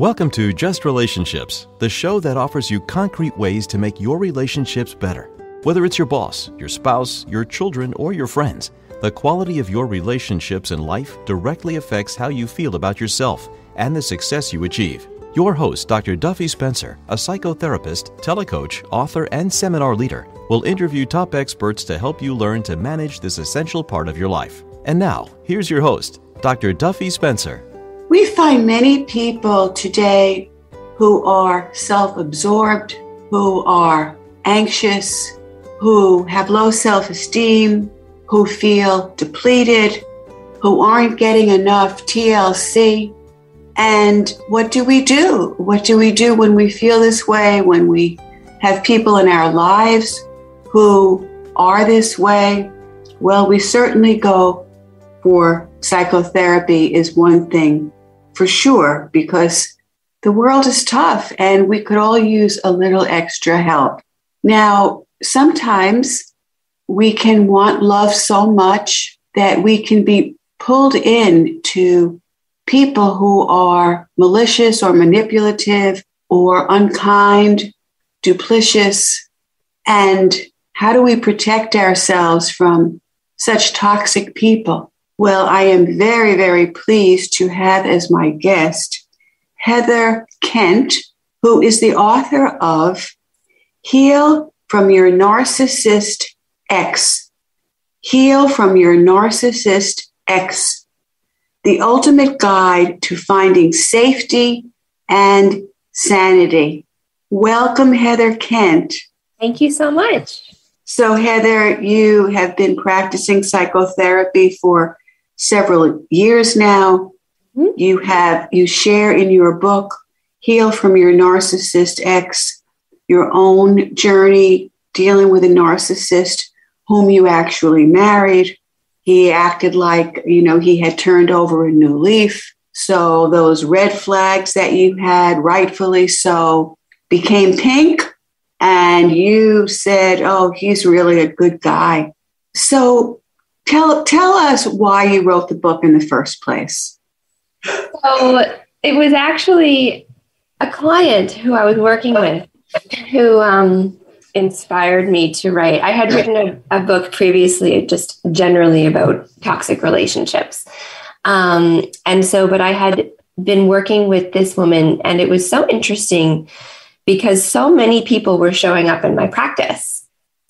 Welcome to Just Relationships, the show that offers you concrete ways to make your relationships better. Whether it's your boss, your spouse, your children, or your friends, the quality of your relationships in life directly affects how you feel about yourself and the success you achieve. Your host, Dr. Duffy Spencer, a psychotherapist, telecoach, author, and seminar leader, will interview top experts to help you learn to manage this essential part of your life. And now, here's your host, Dr. Duffy Spencer. We find many people today who are self absorbed, who are anxious, who have low self esteem, who feel depleted, who aren't getting enough TLC. And what do we do? What do we do when we feel this way, when we have people in our lives who are this way? Well, we certainly go for psychotherapy, is one thing for sure, because the world is tough and we could all use a little extra help. Now, sometimes we can want love so much that we can be pulled in to people who are malicious or manipulative or unkind, duplicitous. And how do we protect ourselves from such toxic people? Well, I am very, very pleased to have as my guest Heather Kent, who is the author of Heal from Your Narcissist Ex. Heal from Your Narcissist Ex, the ultimate guide to finding safety and sanity. Welcome, Heather Kent. Thank you so much. So, Heather, you have been practicing psychotherapy for several years now. Mm-hmm. You have you share in your book Heal from Your Narcissist Ex your own journey dealing with a narcissist whom you actually married. He acted like, you know, he had turned over a new leaf. So those red flags that you had, rightfully so, became pink. And you said, oh, he's really a good guy. So Tell tell us why you wrote the book in the first place. So it was actually a client who I was working with who um, inspired me to write. I had written a, a, book previously, just generally about toxic relationships. Um, and so, but I had been working with this woman, and it was so interesting because so many people were showing up in my practice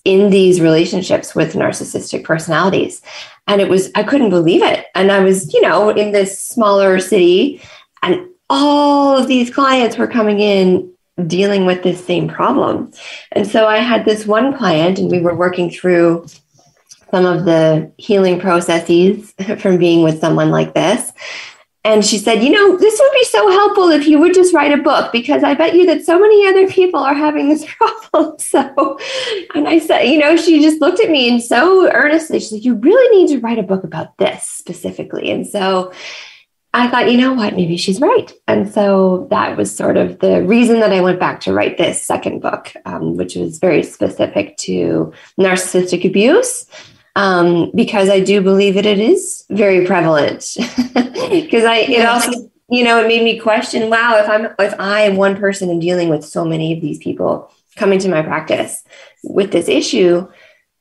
in these relationships with narcissistic personalities. And it was, I couldn't believe it. And I was, you know, in this smaller city, and all of these clients were coming in dealing with this same problem. And so I had this one client, and we were working through some of the healing processes from being with someone like this and she said, You know, this would be so helpful if you would just write a book because I bet you that so many other people are having this problem. So, and I said, You know, she just looked at me and so earnestly, she said, You really need to write a book about this specifically. And so I thought, you know what, maybe she's right. And so that was sort of the reason that I went back to write this second book, um, which was very specific to narcissistic abuse um, because I do believe that it is very prevalent. Because I, it also, you know, it made me question: Wow, if I'm, if I am one person and dealing with so many of these people coming to my practice with this issue,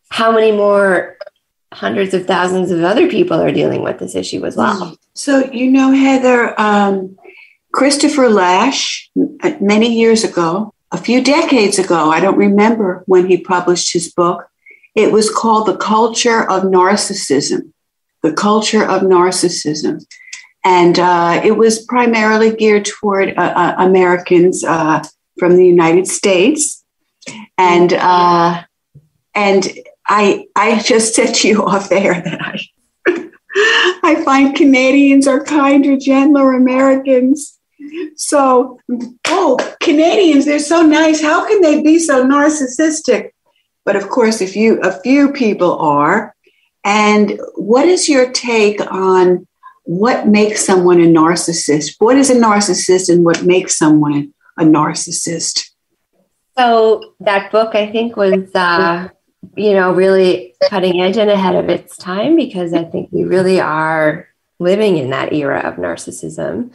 how many more hundreds of thousands of other people are dealing with this issue as well? So you know, Heather, um, Christopher Lasch, many years ago, a few decades ago, I don't remember when he published his book it was called The Culture of Narcissism. The Culture of Narcissism. And uh, it was primarily geared toward uh, uh, Americans uh, from the United States. And, uh, and I, I just said you off there that I, I find Canadians are kinder, gentler Americans. So, oh, Canadians, they're so nice. How can they be so narcissistic? But of course, if you a few people are, and what is your take on what makes someone a narcissist? What is a narcissist, and what makes someone a narcissist? So that book, I think, was uh, you know really cutting edge and ahead of its time because I think we really are living in that era of narcissism.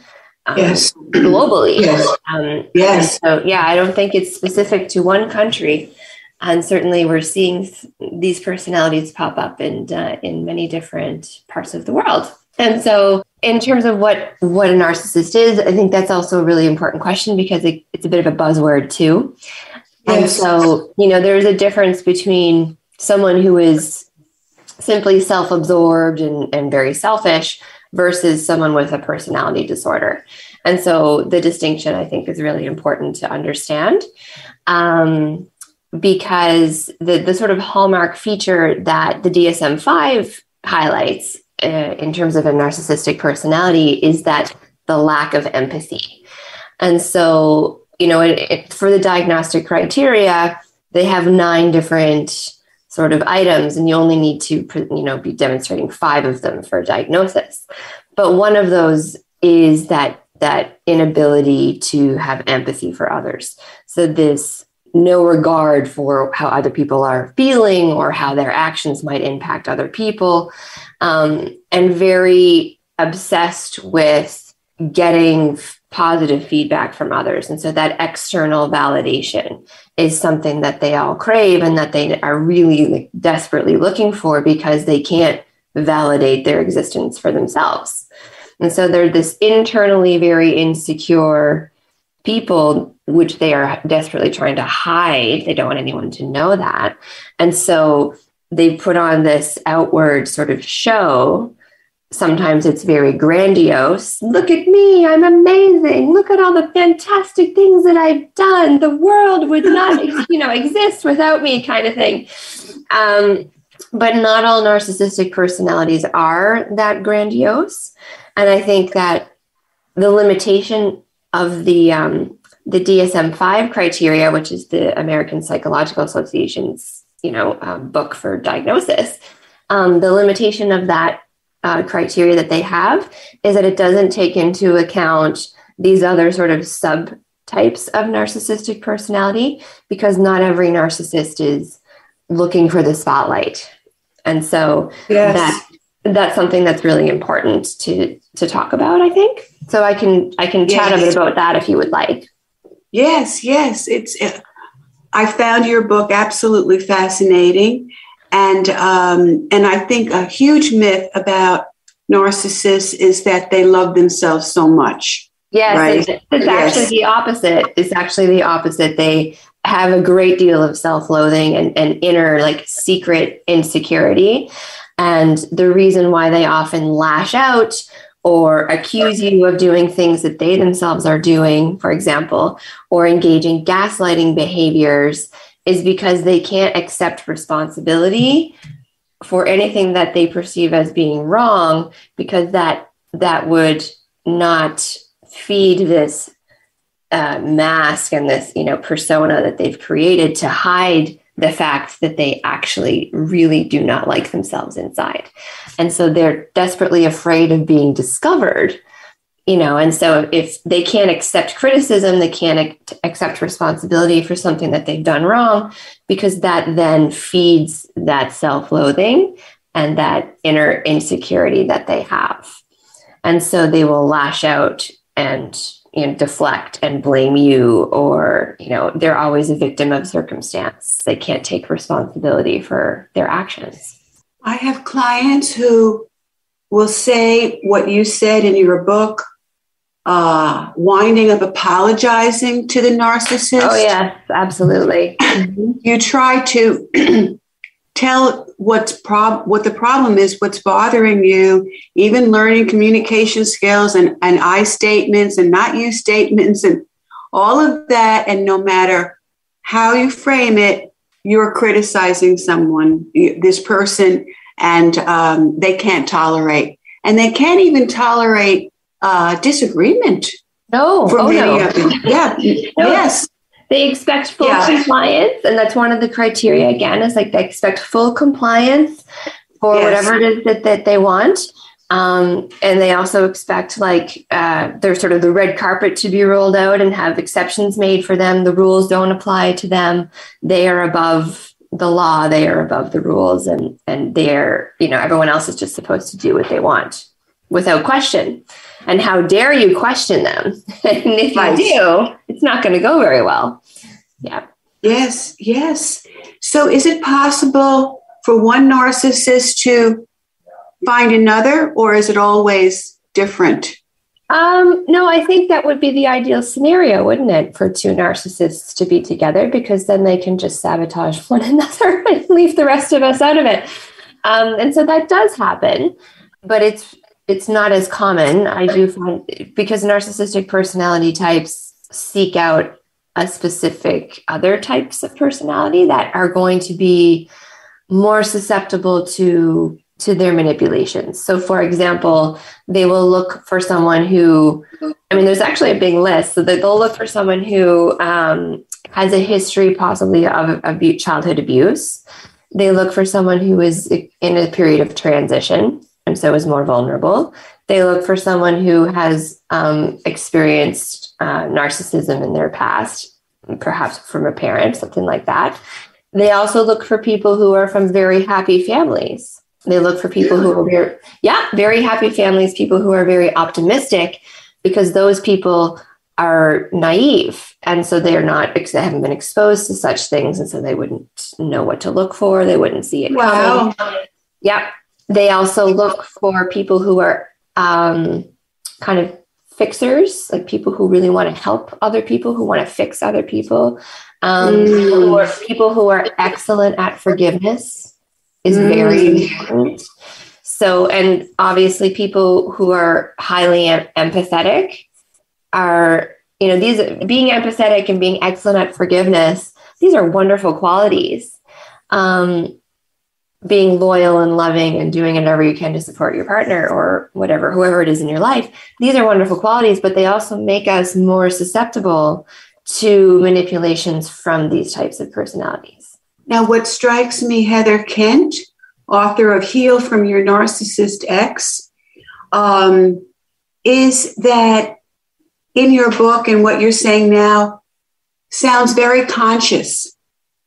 um, yes. globally. Yes. Um, yes. So, yeah, I don't think it's specific to one country. And certainly we're seeing th- these personalities pop up in, uh, in many different parts of the world. And so, in terms of what what a narcissist is, I think that's also a really important question because it, it's a bit of a buzzword too. Yes. And so, you know, there's a difference between someone who is simply self-absorbed and, and very selfish versus someone with a personality disorder. And so the distinction I think is really important to understand. Um, because the, the sort of hallmark feature that the DSM 5 highlights uh, in terms of a narcissistic personality is that the lack of empathy. And so, you know, it, it, for the diagnostic criteria, they have nine different sort of items, and you only need to, you know, be demonstrating five of them for a diagnosis. But one of those is that that inability to have empathy for others. So this no regard for how other people are feeling or how their actions might impact other people, um, and very obsessed with getting positive feedback from others. And so that external validation is something that they all crave and that they are really like, desperately looking for because they can't validate their existence for themselves. And so they're this internally very insecure people, which they are desperately trying to hide. They don't want anyone to know that. And so they put on this outward sort of show sometimes it's very grandiose. Look at me, I'm amazing. Look at all the fantastic things that I've done. The world would not, you know, exist without me, kind of thing. Um, but not all narcissistic personalities are that grandiose, and I think that the limitation of the um, the DSM five criteria, which is the American Psychological Association's you know um, book for diagnosis, um, the limitation of that uh, criteria that they have is that it doesn't take into account these other sort of subtypes of narcissistic personality because not every narcissist is looking for the spotlight. And so yes. that that's something that's really important to to talk about, I think. So I can I can chat yes. a bit about that if you would like. Yes, yes, it's it, I found your book absolutely fascinating and um, and I think a huge myth about narcissists is that they love themselves so much. Yes, right? it's, it's yes. actually the opposite. It's actually the opposite. They have a great deal of self-loathing and, and inner like secret insecurity. And the reason why they often lash out or accuse you of doing things that they themselves are doing, for example, or engaging gaslighting behaviors is because they can't accept responsibility for anything that they perceive as being wrong because that that would not feed this uh, mask and this you know persona that they've created to hide the fact that they actually really do not like themselves inside. And so they're desperately afraid of being discovered you know and so if they can't accept criticism they can't accept responsibility for something that they've done wrong because that then feeds that self-loathing and that inner insecurity that they have. And so they will lash out and you know deflect and blame you or you know they're always a victim of circumstance they can't take responsibility for their actions i have clients who will say what you said in your book uh, winding up apologizing to the narcissist. Oh, yes, absolutely. you try to tell what's prob- what the problem is, what's bothering you, even learning communication skills and, and I statements and not you statements and all of that. And no matter how you frame it, you're criticizing someone, this person, and um, they can't tolerate. And they can't even tolerate uh, disagreement. No, for oh, many no. of them. Yeah, no. yes. They expect full yeah. compliance, and that's one of the criteria. Again, is like they expect full compliance for yes. whatever it is that, that they want. Um, and they also expect like uh, there's sort of the red carpet to be rolled out and have exceptions made for them. The rules don't apply to them. They are above the law. They are above the rules, and and they're you know everyone else is just supposed to do what they want without question. And how dare you question them? and if Right. you do, it's not going to go very well. Yeah. Yes, yes. So is it possible for one narcissist to find another, or is it always different? Um, no, I think that would be the ideal scenario, wouldn't it, for two narcissists to be together because then they can just sabotage one another and leave the rest of us out of it. Um, and so that does happen, but it's it's not as common. I do find because narcissistic personality types seek out a specific other types of personality that are going to be more susceptible to to their manipulations. So for example, they will look for someone who i mean there's actually a big list so they'll look for someone who um, has a history possibly of, of childhood abuse they look for someone who is in a period of transition so is more vulnerable they look for someone who has um, experienced uh, narcissism in their past perhaps from a parent something like that they also look for people who are from very happy families they look for people who are very, yeah, very happy families, people who are very optimistic, because those people are naive, and so they are not they haven't been exposed to such things, and so they wouldn't know what to look for. They wouldn't see it Wow. coming. Yeah. They also look for people who are um, kind of fixers, like people who really want to help other people, who want to fix other people, um, Mm. people, who are, people who are excellent at forgiveness is very Mm. important. So, and obviously, people who are highly em- empathetic are, you know, these being empathetic and being excellent at forgiveness, these are wonderful qualities. Um, being loyal and loving and doing whatever you can to support your partner or whatever, whoever it is in your life, these are wonderful qualities, but they also make us more susceptible to manipulations from these types of personalities. Now, what strikes me, Heather Kent, author of Heal from Your Narcissist Ex, um, is that in your book and what you're saying now sounds very conscious.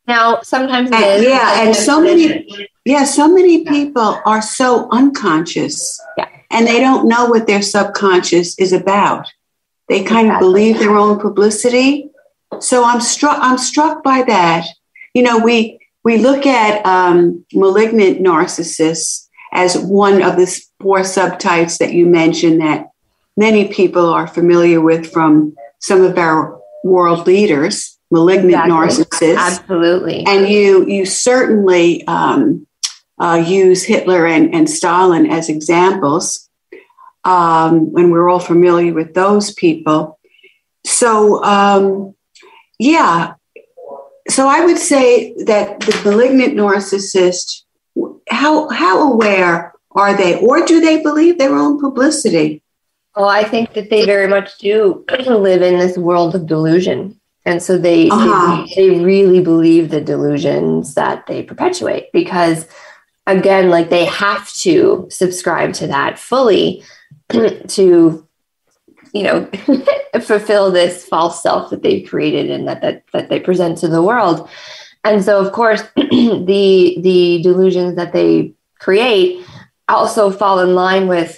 Now, sometimes it And- yeah, and so many- Yeah, so many people are so unconscious Yeah. and they don't know what their subconscious is about. They kind of believe their own publicity. So I'm struck I'm struck by that. You know, we we look at um, malignant narcissists as one of the four subtypes that you mentioned that many people are familiar with from some of our world leaders, malignant Exactly. narcissists Absolutely. and you you certainly um, uh, use Hitler and, and Stalin as examples, um, and we're all familiar with those people. So um, yeah, so I would say that the malignant narcissist, how how aware are they, or do they believe their own publicity? Well, I think that they very much do live in this world of delusion. And so they, Uh-huh. they they really believe the delusions that they perpetuate because again, like they have to subscribe to that fully to you know fulfill this false self that they've created and that that that they present to the world. And so of course the the delusions that they create also fall in line with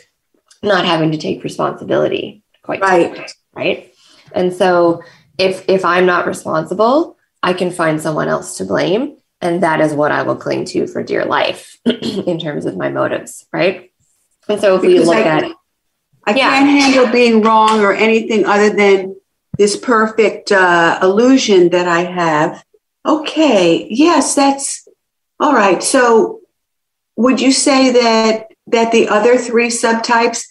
not having to take responsibility quite Right. right and so if if i'm not responsible i can find someone else to blame and that is what i will cling to for dear life in terms of my motives right and so if we Because look I- at I Yeah. can't handle being wrong or anything other than this perfect uh, illusion that I have. Okay, yes, that's all right. So, would you say that that the other three subtypes?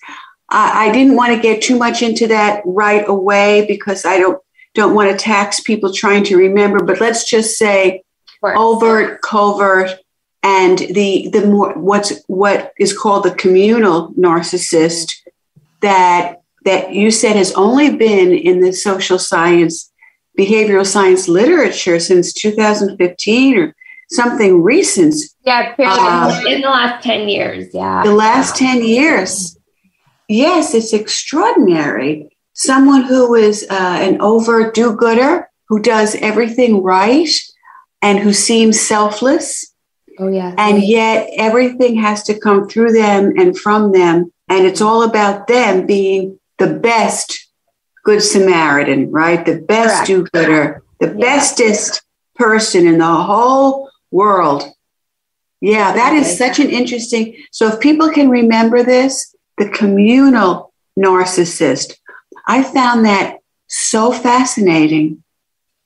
I, I didn't want to get too much into that right away because I don't don't want to tax people trying to remember. But let's just say overt, covert, and the the more what's what is called the communal narcissist that that you said has only been in the social science behavioral science literature since 2015 or something recent. Yeah Uh, in the last 10 years yeah. The last 10 years. Yes it's extraordinary someone who is uh, an overt do-gooder who does everything right and who seems selfless oh yeah and yet everything has to come through them and from them and it's all about them being the best good Samaritan, right? The best do gooder, the yeah. bestest person in the whole world. Yeah, that is such an interesting. So, if people can remember this, the communal narcissist, I found that so fascinating.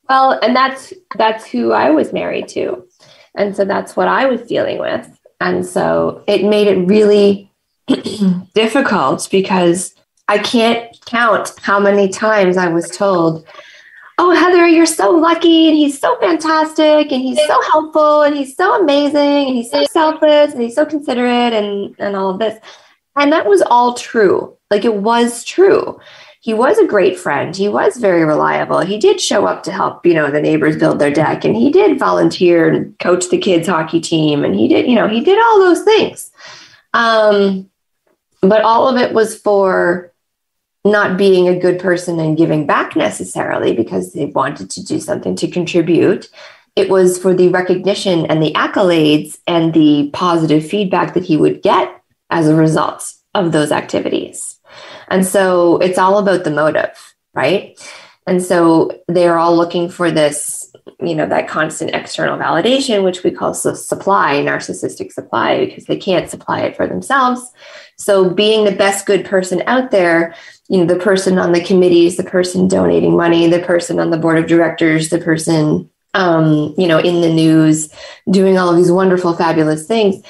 Well, and that's that's who I was married to. And so that's what I was dealing with. And so it made it really difficult because I can't count how many times I was told, Oh, Heather, you're so lucky, and he's so fantastic, and he's so helpful, and he's so amazing, and he's so selfless, and he's so considerate, and, and all of this. And that was all true. Like it was true he was a great friend. He was very reliable. He did show up to help, you know, the neighbors build their deck and he did volunteer and coach the kids hockey team and he did, you know, he did all those things. Um, but all of it was for not being a good person and giving back necessarily because they wanted to do something to contribute. It was for the recognition and the accolades and the positive feedback that he would get as a result of those activities. And so it's all about the motive, right? And so they're all looking for this, you know, that constant external validation, which we call supply, narcissistic supply, because they can't supply it for themselves. So being the best good person out there, you know, the person on the committees, the person donating money, the person on the board of directors, the person, um, you know, in the news, doing all of these wonderful, fabulous things.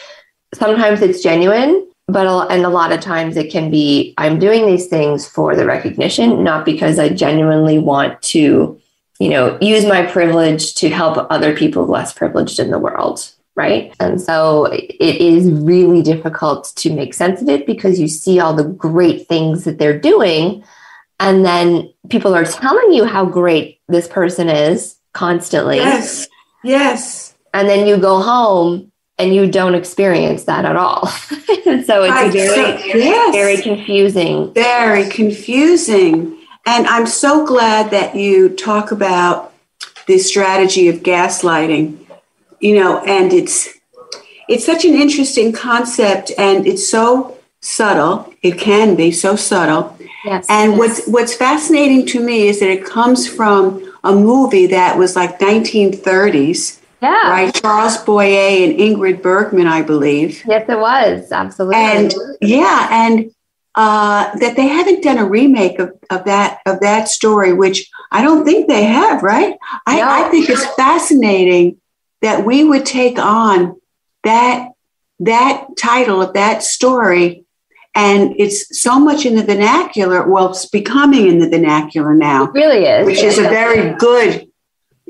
Sometimes it's genuine but and a lot of times it can be i'm doing these things for the recognition not because i genuinely want to you know use my privilege to help other people less privileged in the world right? And so it is really difficult to make sense of it because you see all the great things that they're doing and then people are telling you how great this person is constantly. Yes. Yes. And then you go home and you don't experience that at all. so it's right. very, so, yes. very confusing. Very confusing. And I'm so glad that you talk about the strategy of gaslighting. You know, and it's it's such an interesting concept, and it's so subtle. It can be so subtle. Yes. And yes. what's what's fascinating to me is that it comes from a movie that was like 1930s yeah. Right. Charles Boyer and Ingrid Bergman, I believe. Yes, it was. Absolutely. And yeah, and uh, that they haven't done a remake of, of that of that story, which I don't think they have, right? I, no. I think it's fascinating that we would take on that that title of that story and it's so much in the vernacular well it's becoming in the vernacular now it really is which is a very good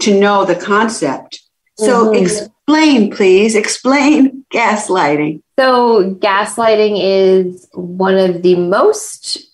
to know the concept so mm-hmm. explain, please, explain gaslighting. So, gaslighting is one of the most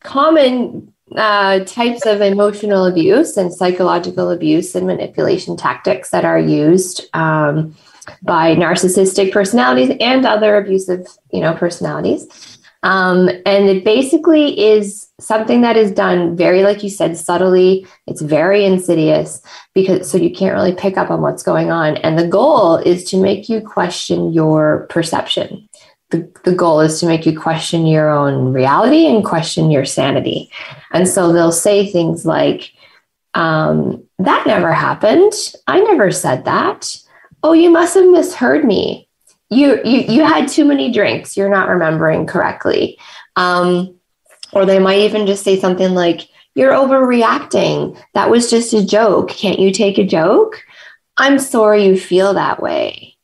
common uh, types of emotional abuse and psychological abuse and manipulation tactics that are used um, by narcissistic personalities and other abusive, you know, personalities. Um, and it basically is something that is done very, like you said, subtly. It's very insidious because so you can't really pick up on what's going on. And the goal is to make you question your perception. The, the goal is to make you question your own reality and question your sanity. And so they'll say things like, um, that never happened. I never said that. Oh, you must have misheard me you you you had too many drinks. You're not remembering correctly. Um, or they might even just say something like you're overreacting. That was just a joke. Can't you take a joke? I'm sorry you feel that way.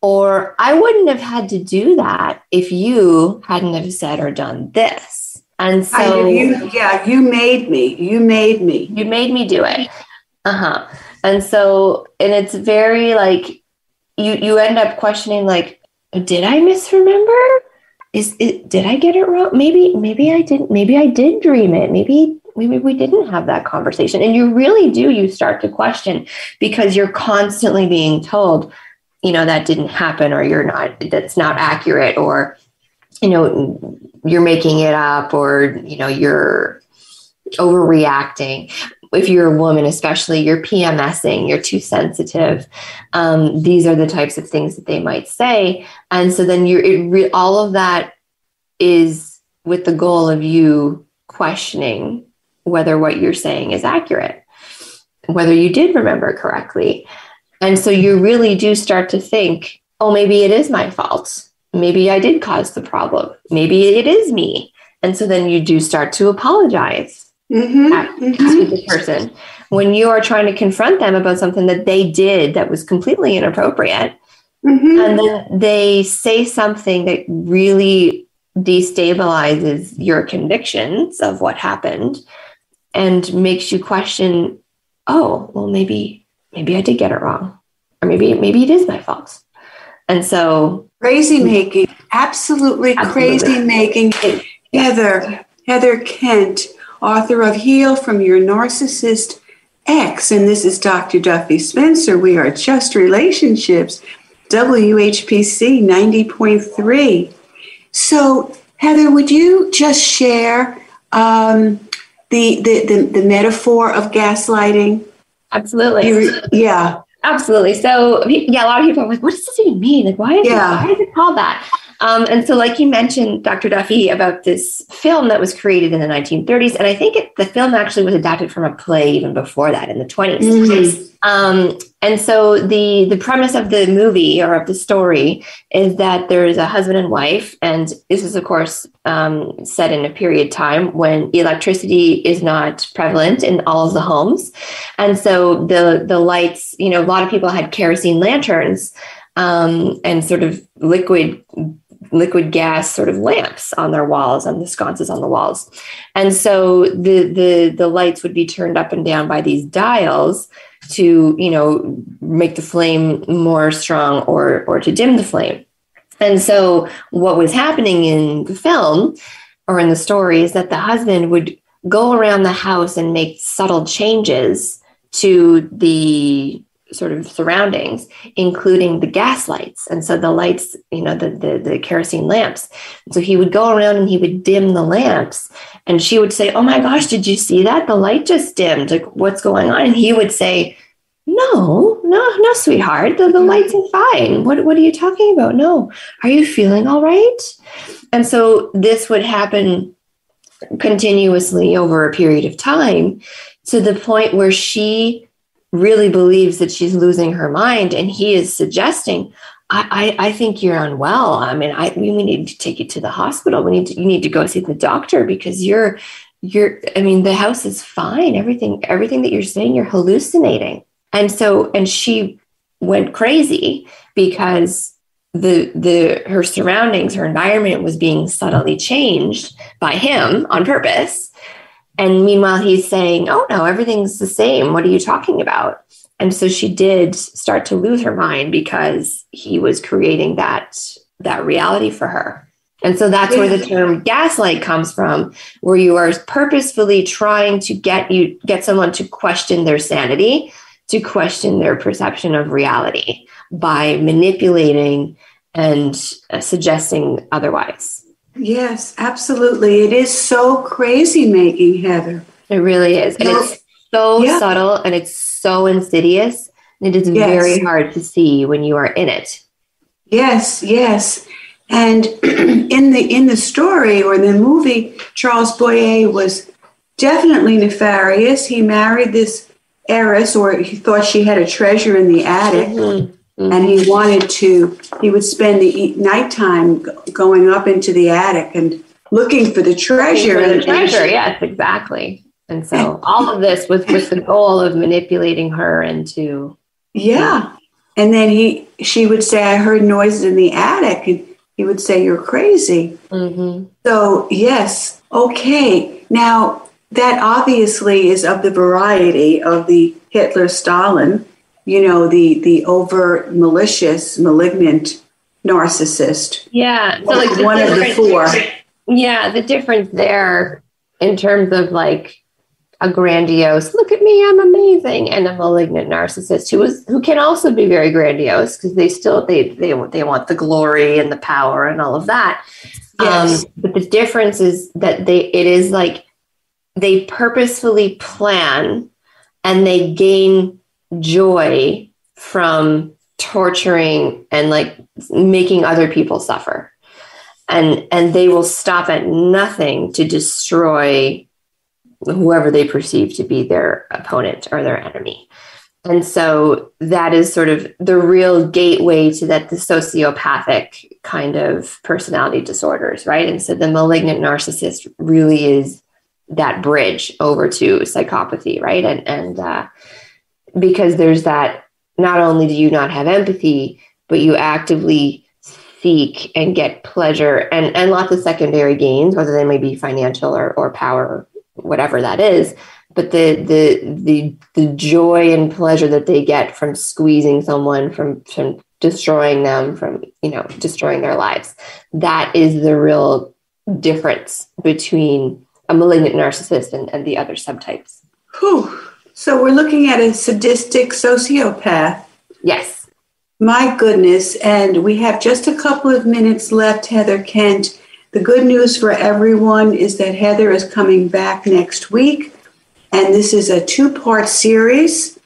Or i wouldn't have had to do that if you hadn't have said or done this. And so you, yeah you made me. You made me. You made me do it. Uh-huh. And so and it's very like you you end up questioning like did i misremember? Is it did i get it wrong? Maybe maybe i didn't maybe i did dream it. Maybe maybe we didn't have that conversation. And you really do you start to question because you're constantly being told you know that didn't happen or you're not that's not accurate or you know you're making it up or you know you're overreacting if you're a woman, especially, you're PMSing, you're too sensitive. Um, these are the types of things that they might say, and so then you're re- all of that is with the goal of you questioning whether what you're saying is accurate, whether you did remember correctly. And so you really do start to think, oh, maybe it is my fault. Maybe I did cause the problem. Maybe it is me. And so then you do start to apologize mm-hmm, mm-hmm. to person when you are trying to confront them about something that they did that was completely inappropriate. Mm-hmm. And then they say something that really destabilizes your convictions of what happened and makes you question oh well maybe maybe i did get it wrong or maybe maybe it is my fault and so crazy making absolutely, absolutely. crazy making heather heather kent author of heal from your narcissist Ex. and this is dr duffy spencer we are just relationships whpc 90.3 so, Heather, would you just share um, the, the, the the metaphor of gaslighting? Absolutely. You, yeah. Absolutely. So, yeah, a lot of people are like, "What does this even mean? Like, why is yeah. it, why is it called that?" Um, and so, like you mentioned, Dr. Duffy, about this film that was created in the 1930s, and I think it, the film actually was adapted from a play even before that in the 20s. Mm-hmm. Um, and so, the the premise of the movie or of the story is that there is a husband and wife, and this is, of course, um, set in a period time when electricity is not prevalent in all of the homes, and so the the lights, you know, a lot of people had kerosene lanterns. Um, and sort of liquid liquid gas sort of lamps on their walls and the sconces on the walls. And so the the the lights would be turned up and down by these dials to, you know, make the flame more strong or or to dim the flame. And so what was happening in the film or in the story is that the husband would go around the house and make subtle changes to the sort of surroundings, including the gas lights. And so the lights, you know, the, the, the kerosene lamps. And so he would go around and he would dim the lamps. And she would say, Oh my gosh, did you see that? The light just dimmed. Like, what's going on? And he would say, no, no, no, sweetheart. The, the lights are fine. What, what are you talking about? No. Are you feeling all right? And so this would happen continuously over a period of time to the point where she really believes that she's losing her mind and he is suggesting I, I, I think you're unwell. I mean, I we need to take you to the hospital. We need to, you need to go see the doctor because you're you're I mean, the house is fine. Everything everything that you're saying, you're hallucinating. And so and she went crazy because the the her surroundings, her environment was being subtly changed by him on purpose. And meanwhile, he's saying, Oh, no, everything's the same. What are you talking about? And so she did start to lose her mind because he was creating that, that reality for her. And so that's where the term gaslight comes from, where you are purposefully trying to get you get someone to question their sanity, to question their perception of reality by manipulating and uh, suggesting otherwise. Yes, absolutely. It is so crazy making, Heather. It really is. And it's so yeah. subtle and it's so insidious. And it is yes. very hard to see when you are in it. Yes, yes. And in the in the story or in the movie, Charles Boyer was definitely nefarious. He married this heiress, or he thought she had a treasure in the attic. Mm-hmm. Mm-hmm. And he wanted to, he would spend the nighttime going up into the attic and looking for the treasure. For the treasure, yes, exactly. And so all of this was with the goal of manipulating her into. Yeah. And then he, she would say, I heard noises in the attic. And he would say, You're crazy. Mm-hmm. So, yes. Okay. Now, that obviously is of the variety of the Hitler Stalin you know, the the over malicious, malignant narcissist. Yeah. So like one of the four. Yeah, the difference there in terms of like a grandiose, look at me, I'm amazing, and a malignant narcissist who is who can also be very grandiose because they still they they they want the glory and the power and all of that. Yes. Um, but the difference is that they it is like they purposefully plan and they gain joy from torturing and like making other people suffer and and they will stop at nothing to destroy whoever they perceive to be their opponent or their enemy. And so that is sort of the real gateway to that the sociopathic kind of personality disorders, right? And so the malignant narcissist really is that bridge over to psychopathy, right? And and uh, because there's that not only do you not have empathy, but you actively seek and get pleasure and, and lots of secondary gains, whether they may be financial or, or power, whatever that is. But the, the the the joy and pleasure that they get from squeezing someone, from from destroying them, from you know destroying their lives, that is the real difference between a malignant narcissist and, and the other subtypes. Whew. So we're looking at a sadistic sociopath. Yes. My goodness. And we have just a couple of minutes left, Heather Kent. The good news for everyone is that Heather is coming back next week. And this is a two part series.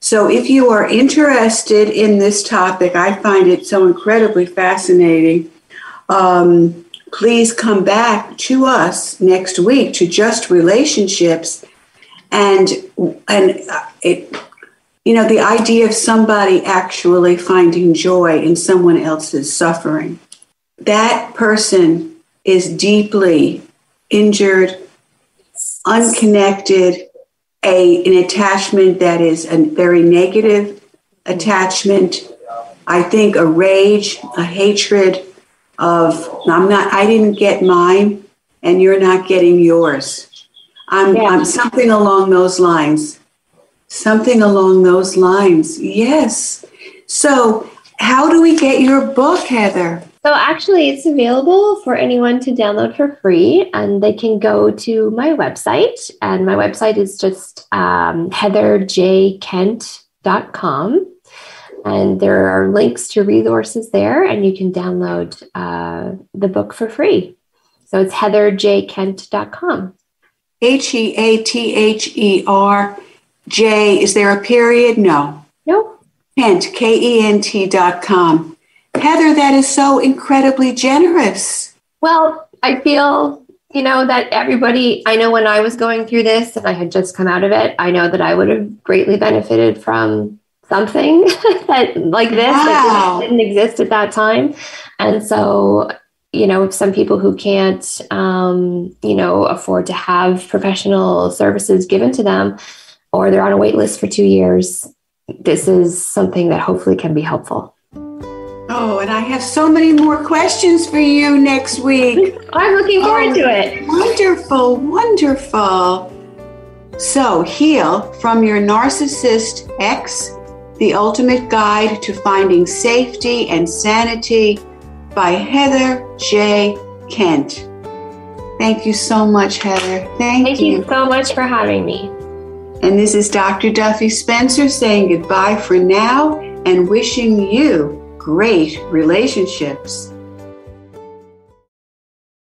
So if you are interested in this topic, I find it so incredibly fascinating. Um, please come back to us next week to Just Relationships and and uh, it you know the idea of somebody actually finding joy in someone else's suffering. That person is deeply injured unconnected a an attachment that is a very negative attachment. I think a rage a hatred of i'm not i didn't get mine and you're not getting yours I'm, yeah. I'm something along those lines. Something along those lines. Yes. So, how do we get your book, Heather? So, actually, it's available for anyone to download for free, and they can go to my website. And my website is just um, heatherjkent.com. And there are links to resources there, and you can download uh, the book for free. So, it's heatherjkent.com. H E A T H E R J. Is there a period? No. No. Kent, K E N T dot com. Heather, that is so incredibly generous. Well, I feel, you know, that everybody, I know when I was going through this and I had just come out of it, I know that I would have greatly benefited from something that like this wow. that didn't exist at that time. And so you know, some people who can't, um, you know, afford to have professional services given to them, or they're on a wait list for two years, this is something that hopefully can be helpful. Oh, and I have so many more questions for you next week. I'm looking forward oh, to it. Wonderful, wonderful. So, Heal from Your Narcissist Ex, the ultimate guide to finding safety and sanity by Heather J. Kent. Thank you so much, Heather. Thank, Thank you. you so much for having me. And this is Dr. Duffy Spencer saying goodbye for now and wishing you great relationships.